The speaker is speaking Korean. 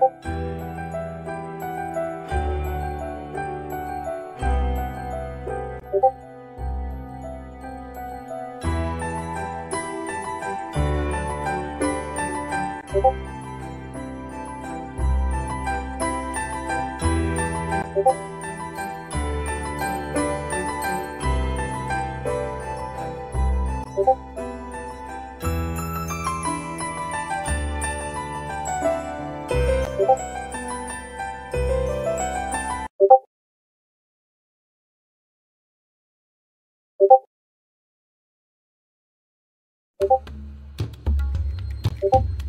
고맙습니다. You